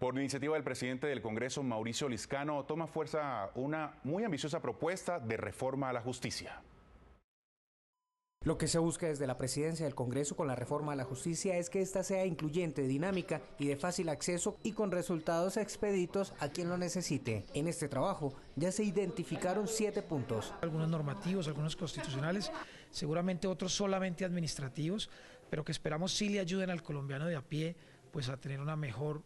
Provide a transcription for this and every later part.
Por iniciativa del presidente del Congreso, Mauricio Liscano, toma fuerza una muy ambiciosa propuesta de reforma a la justicia. Lo que se busca desde la presidencia del Congreso con la reforma a la justicia es que ésta sea incluyente, dinámica y de fácil acceso y con resultados expeditos a quien lo necesite. En este trabajo ya se identificaron siete puntos. Algunos normativos, algunos constitucionales, seguramente otros solamente administrativos, pero que esperamos sí le ayuden al colombiano de a pie pues a tener una mejor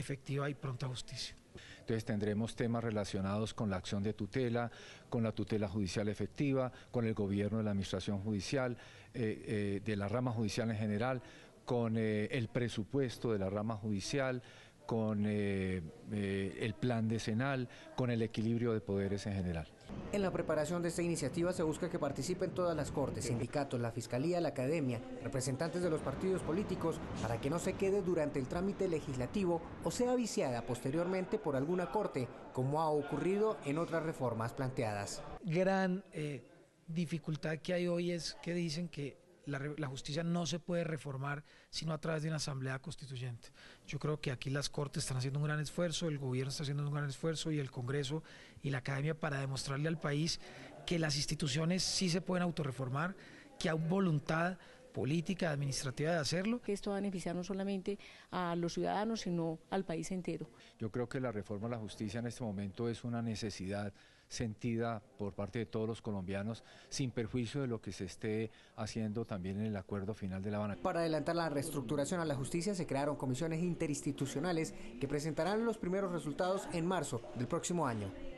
efectiva y pronta justicia. Entonces tendremos temas relacionados con la acción de tutela, con la tutela judicial efectiva, con el gobierno de la administración judicial, eh, eh, de la rama judicial en general, con eh, el presupuesto de la rama judicial, con eh, eh, el plan decenal, con el equilibrio de poderes en general. En la preparación de esta iniciativa se busca que participen todas las cortes, sindicatos, la fiscalía, la academia, representantes de los partidos políticos, para que no se quede durante el trámite legislativo o sea viciada posteriormente por alguna corte, como ha ocurrido en otras reformas planteadas. Gran eh, dificultad que hay hoy es que dicen que la, justicia no se puede reformar sino a través de una asamblea constituyente. Yo creo que aquí las Cortes están haciendo un gran esfuerzo, el gobierno está haciendo un gran esfuerzo y el Congreso y la Academia para demostrarle al país que las instituciones sí se pueden autorreformar, que hay voluntad política, administrativa de hacerlo. Que esto va a beneficiar no solamente a los ciudadanos, sino al país entero. Yo creo que la reforma a la justicia en este momento es una necesidad sentida por parte de todos los colombianos, sin perjuicio de lo que se esté haciendo también en el acuerdo final de La Habana. Para adelantar la reestructuración a la justicia se crearon comisiones interinstitucionales que presentarán los primeros resultados en marzo del próximo año.